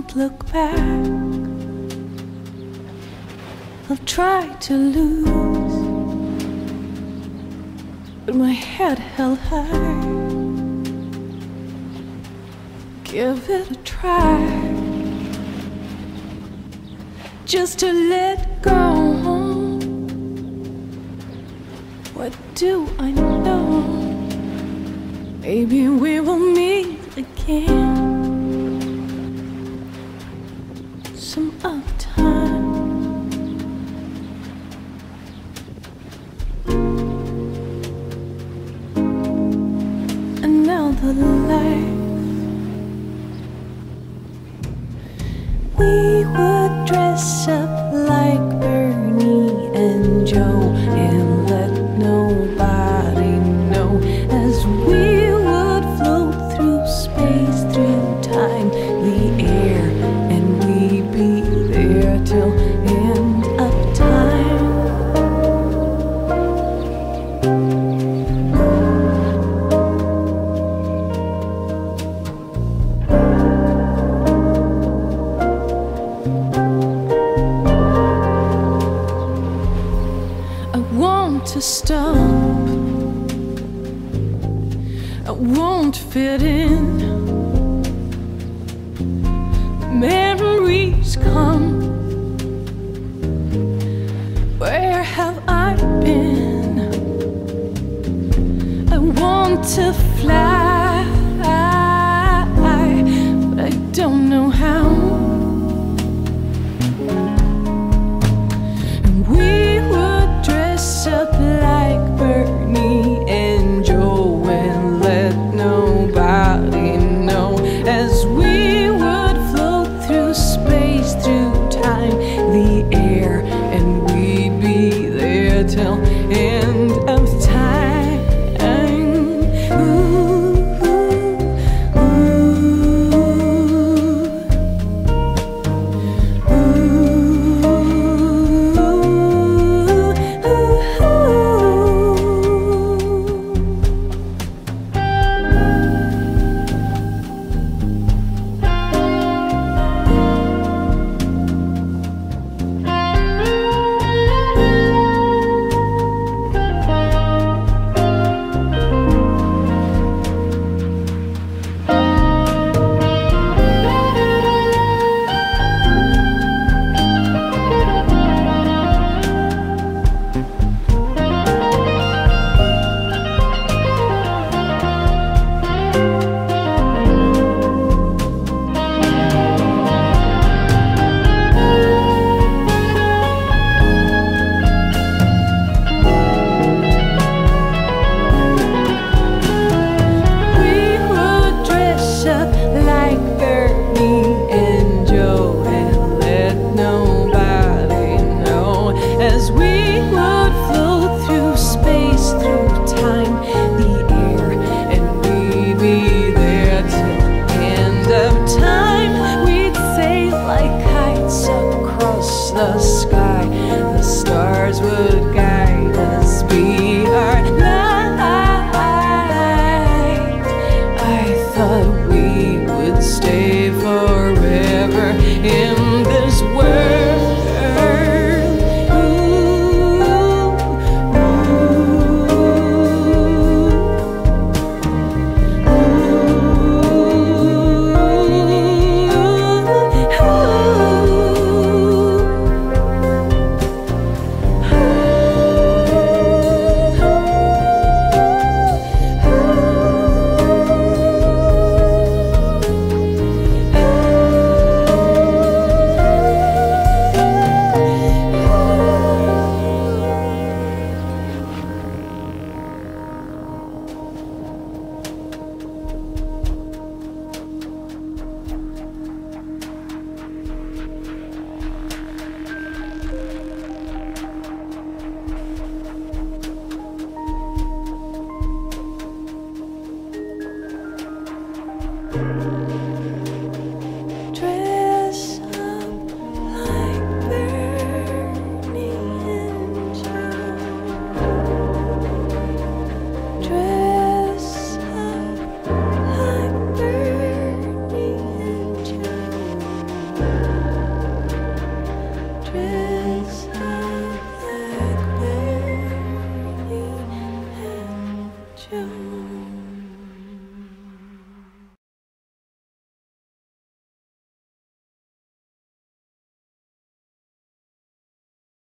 won't look back. I'll try to lose, but my head held high. Give it a try, just to let go. What do I know? Maybe we will meet again some other time. Another life. We would dress up to stop. I won't fit in. Memories come. Have I been? I want to fly, there till the 就